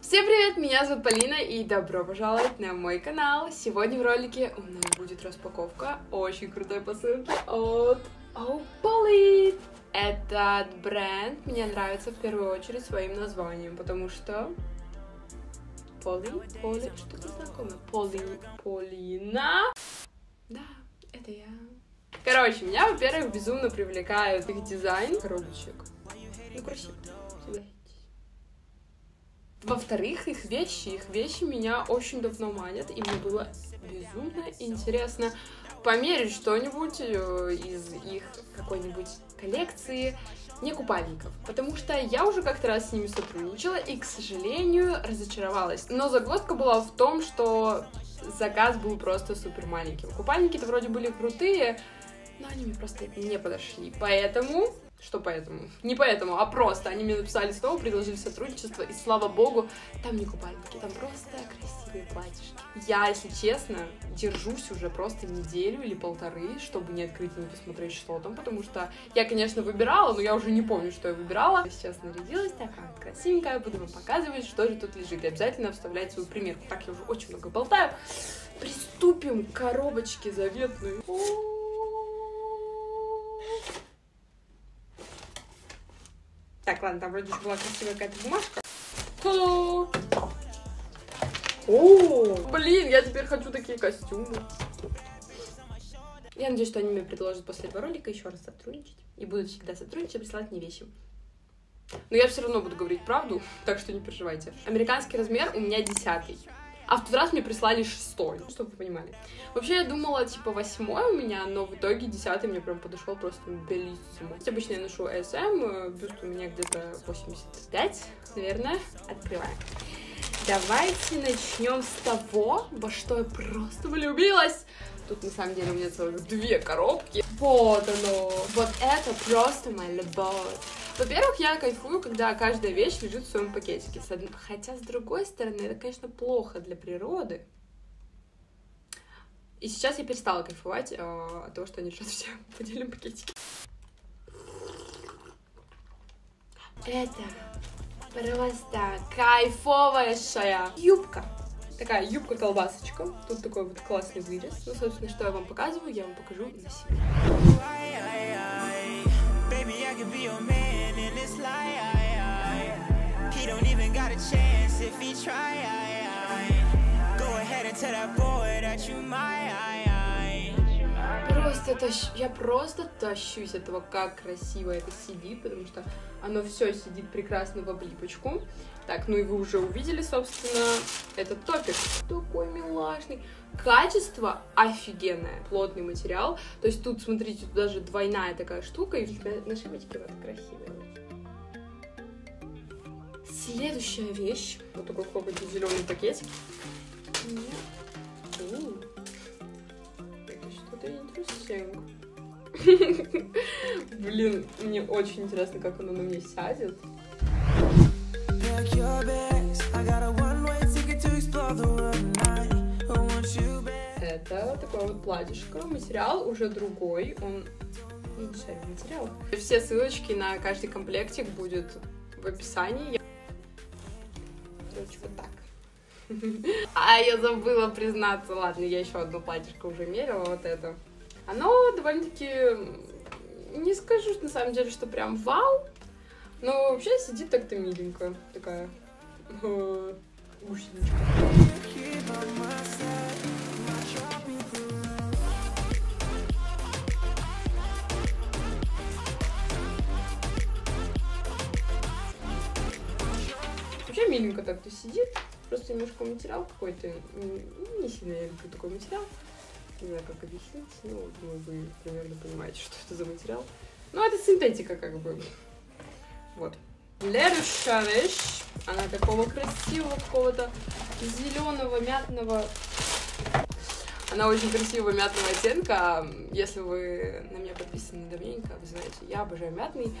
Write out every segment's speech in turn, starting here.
Всем привет, меня зовут Полина и добро пожаловать на мой канал. Сегодня в ролике у нас будет распаковка очень крутой посылки от Opolit. Этот бренд мне нравится в первую очередь своим названием, потому что Поли, Поли, что-то знакомое. Поли, Полина. Да, это я. Короче, меня, во-первых, безумно привлекает их дизайн коробочек. Ну, красиво. Во-вторых, их вещи, их вещи меня очень давно манят, и мне было безумно интересно померить что-нибудь э, из их какой-нибудь коллекции не купальников, потому что я уже как-то раз с ними сотрудничала и, к сожалению, разочаровалась. Но загвоздка была в том, что заказ был просто супер маленьким. Купальники-то вроде были крутые, но они мне просто не подошли. Поэтому что поэтому? Не поэтому, а просто они мне написали снова, предложили сотрудничество, и слава богу, там не купальники, там просто красивые платьишки. Я, если честно, держусь уже просто неделю или полторы, чтобы не открыть и не посмотреть, что там, потому что я, конечно, выбирала, но я уже не помню, что я выбирала. Сейчас нарядилась, такая красивенькая, буду вам показывать, что же тут лежит, и обязательно вставлять свою примерку. Так, я уже очень много болтаю. Приступим к коробочке заветной. Так, ладно, там вроде была красивая какая-то бумажка. О, блин, я теперь хочу такие костюмы. Я надеюсь, что они мне предложат после этого ролика еще раз сотрудничать. И будут всегда сотрудничать и присылать мне вещи. Но я все равно буду говорить правду, так что не переживайте. Американский размер у меня десятый. А в тот раз мне прислали шестой, ну, чтобы вы понимали. Вообще, я думала, типа, восьмой у меня, но в итоге десятый мне прям подошел просто белиссимо. Обычно я ношу SM, бюст у меня где-то 85, наверное. Открываем. Давайте начнем с того, во что я просто влюбилась. Тут на самом деле у меня целых две коробки. Вот оно. Вот это просто моя любовь. Во-первых, я кайфую, когда каждая вещь лежит в своем пакетике. Хотя, с другой стороны, это, конечно, плохо для природы. И сейчас я перестала кайфовать э, от того, что они лежат все в отдельном пакетике. Это просто кайфовая юбка. Такая юбка-колбасочка. Тут такой вот классный вырез. Ну, собственно, что я вам показываю, я вам покажу на себе. Chance if he try. Go ahead and tell that boy that you mine. Просто тащ... Я просто тащусь от того, как красиво это сидит, потому что оно все сидит прекрасно в облипочку. Так, ну и вы уже увидели, собственно, этот топик. Такой милашный. Качество офигенное. Плотный материал. То есть тут, смотрите, тут даже двойная такая штука. И на шипочке вот красивая. Следующая вещь. Вот такой хлопотный зеленый пакетик. Это что-то интересненько. Блин, мне очень интересно, как оно на мне сядет. Это такое вот платьишко. Материал уже другой. Он не материалах. Все ссылочки на каждый комплектик будет в описании. Короче, вот так. А, я забыла признаться. Ладно, я еще одно платьишко уже мерила, вот это. Оно довольно-таки... Не скажу, на самом деле, что прям вау, но вообще сидит так-то миленько. Такая э, Миленько так-то сидит. Просто немножко материал какой-то. м, Не сильно я люблю такой материал. Не знаю, как объяснить. Ну, думаю, вы примерно понимаете, что это за материал. Ну, это синтетика, как бы. Вот. Следующая. Она такого красивого, какого-то зеленого, мятного. Она очень красивого мятного оттенка. Если вы на меня подписаны давненько, вы знаете, я обожаю мятный.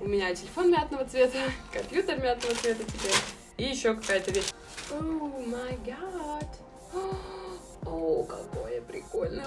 У меня телефон мятного цвета, компьютер мятного цвета теперь. И еще какая-то вещь. О май гад. О, какое прикольное.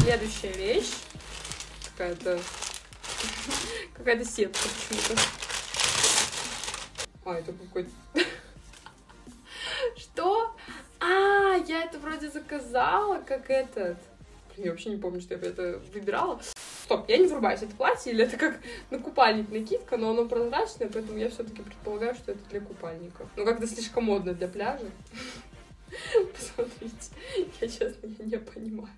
Следующая вещь. Какая-то... Какая-то сетка почему-то. А, это какой-то... Что? А, я это вроде заказала, как этот. Блин, я вообще не помню, что я это выбирала. Стоп, я не врубаюсь, это платье или это как на купальник накидка, но оно прозрачное, поэтому я все-таки предполагаю, что это для купальников. Ну, как-то слишком модно для пляжа. Посмотрите, я честно, я не понимаю.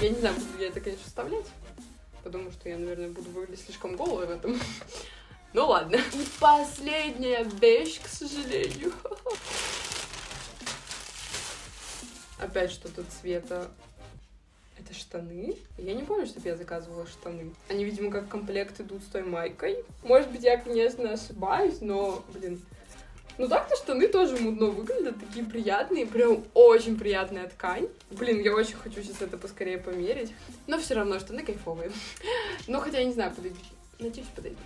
Я не знаю, буду я это, конечно, вставлять, потому что я, наверное, буду выглядеть слишком голой в этом. Ну ладно. И последняя вещь, к сожалению. Опять что-то цвета. Это штаны? Я не помню, чтобы я заказывала штаны. Они, видимо, как комплект идут с той майкой. Может быть, я, конечно, ошибаюсь, но, блин, ну так-то штаны тоже мудно выглядят, такие приятные, прям очень приятная ткань. Блин, я очень хочу сейчас это поскорее померить. Но все равно штаны кайфовые. Ну, хотя я не знаю, подойдут. Надеюсь, подойдут.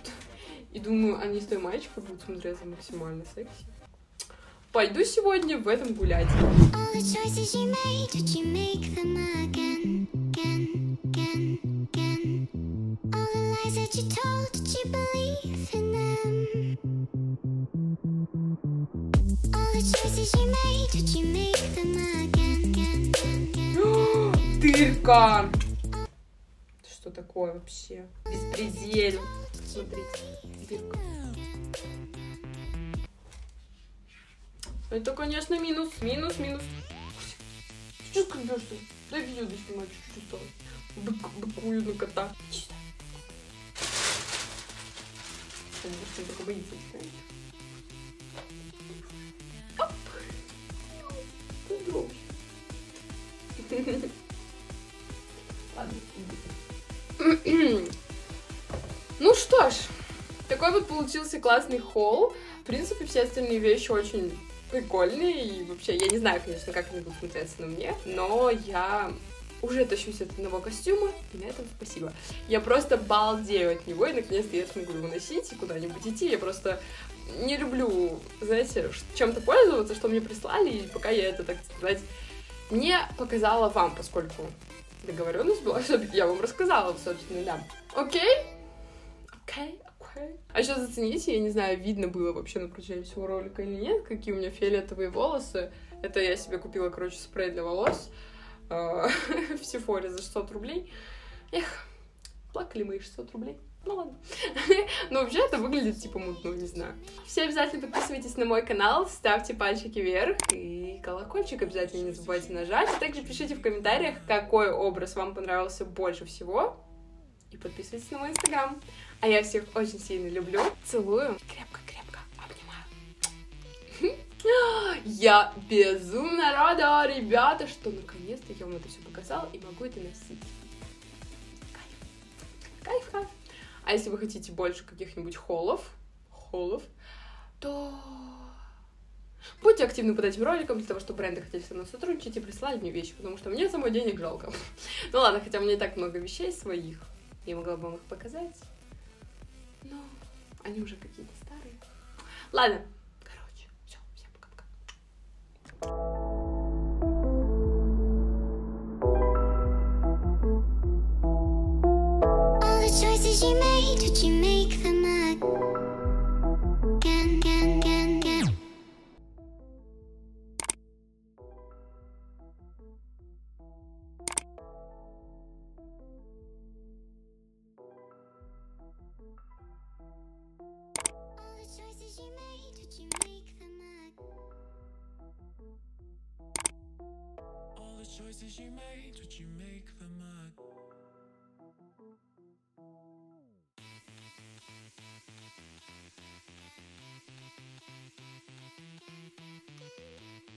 И думаю, они с той маечкой будут смотреться максимально секси. Пойду сегодня в этом гулять. Lies that you told, did you believe in them? All the choices you made, did you make them again, again, again, again? Дырка! Что такое вообще? Беспредел. Смотрите, дырка. Это, конечно, минус, минус, минус. Что когда что? Да видео доснимать чуть-чуть осталось. Бык, быкую на кота. Он, может, он только. Оп. Иди. Ну что ж, такой вот получился классный холл. В принципе, все остальные вещи очень прикольные. И вообще, я не знаю, конечно, как они будут смотреться на мне, но я уже тащусь от одного костюма, и на этом спасибо. Я просто балдею от него, и наконец-то я смогу его носить и куда-нибудь идти. Я просто не люблю, знаете, чем-то пользоваться, что мне прислали, и пока я это, так сказать, не показала вам, поскольку договоренность была, чтобы я вам рассказала, собственно, да. Окей? Окей, окей. А еще зацените, я не знаю, видно было вообще на протяжении всего ролика или нет, какие у меня фиолетовые волосы. Это я себе купила, короче, спрей для волос в Сефоре за 600 рублей. Эх, плакали мои 600 рублей. Ну ладно. Но вообще это выглядит типа мутно, не знаю. Все обязательно подписывайтесь на мой канал, ставьте пальчики вверх и колокольчик обязательно не забывайте нажать. Также пишите в комментариях, какой образ вам понравился больше всего. И подписывайтесь на мой инстаграм. А я всех очень сильно люблю. Целую. Крепко-крепко. Я безумно рада, ребята, что наконец-то я вам это все показала и могу это носить. Кайф. Кайф. А если вы хотите больше каких-нибудь холлов, холлов, то будьте активны под этим роликом для того, чтобы бренды хотели со мной сотрудничать и прислали мне вещи, потому что мне самой денег жалко. Ну ладно, хотя у меня и так много вещей своих, я могла бы вам их показать, но они уже какие-то старые. Ладно, choices you made, did you make them again, again, again, again? All the choices you made, did you make choices you made, would you make them again?